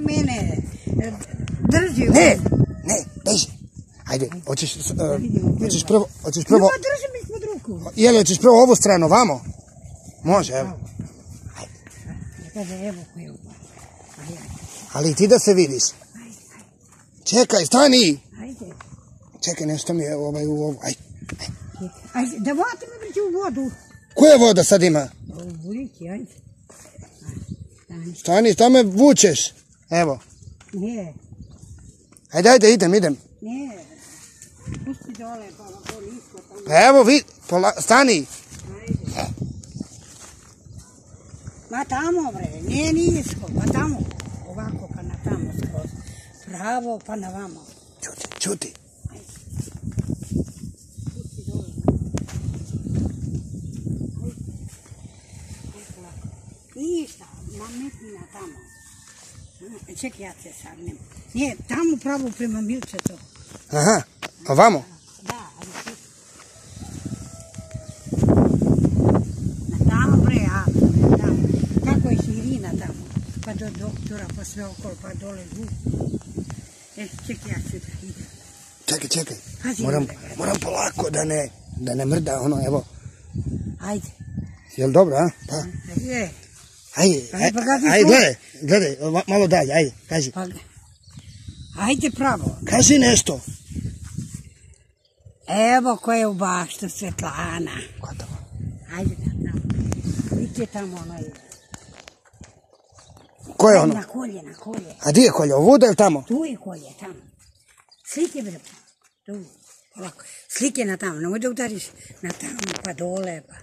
Mene, e, drži. Ne, ne, beži. Ajde, hoćeš, uh, hoćeš prvo, hoćeš prvo, Prvo drži mi ispod ruku. jel hoćeš prvo ovu stranu, vamo? Može, evo. Kaže, evo koji je. Ajde, Ali ti da se vidiš. Čekaj, stani. ajde. Čekaj, nešto mi je ovaj u ovu. Aj. Ajde, da vati me vrći u vodu. Koja voda sad ima? Buliki, ajde. Stani. Stani, šta me vučeš? Evo. Ne, Ajde, ajde, idem, idem. ne. Pusti dole, pa ovako nisko tamo. Pa evo, vi, pola, stani. Ajde. Ma tamo bre, nije nisko, pa tamo. Ovako pa na tamo skroz. Pravo pa na vamo. Čuti, čuti. Ništa, nametni na tamo. Čekaj, ja te sagnem. Nije, tamo pravo prema Milčetu. Aha, a vamo? Da, ali ti... Na tamo bre, a, tamo. Kako je širina tamo? Pa do doktora, pa sve okolo, pa dole zvuk. E, čekaj, ja ću da idem. Čekaj, čekaj. Moram, moram polako da ne, da ne mrda ono, evo. Ajde. Jel dobro, a? Pa, E, ajde, Ajde, ajde, pa ajde, svoj. gledaj, gledaj, ma- malo dalje, ajde, kaži. pa... Ajde pravo. Kaži nešto. Evo ko je u baštu Svetlana. Gotovo. Ajde da tamo. Vidite tamo onaj... Ko je Ajde, ono? Na kolje, na kolje. A di je kolje, ovuda ili tamo? Tu je kolje, tamo. Slike bre. Tu. Ovako. Slike na tamo. Nemoj da udariš na tamo, pa dole, pa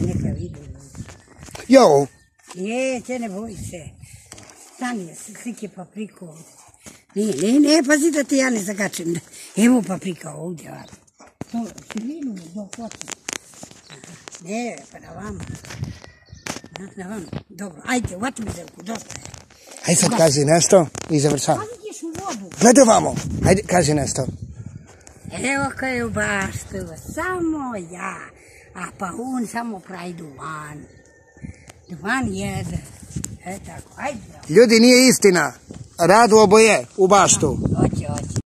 neka vidi. Jo, Neće, ne boj se. Stani, slike papriku. Ne, ne, ne, pazi da te ja ne zagačem. Evo paprika ovdje, ali. To, širinu, dok hoću. Ne, pa na vama. Na, na vama, dobro. Ajde, uvati mi zelku, dosta je. Ajde sad kaži nešto i završavam. Pazi u vodu. Gledaj vamo, ajde kaži nešto. Evo koju baštu, samo ja. A pa on samo prajdu van. 21. E tako, ajde. Ljudi, nije istina. Rad u oboje, u baštu.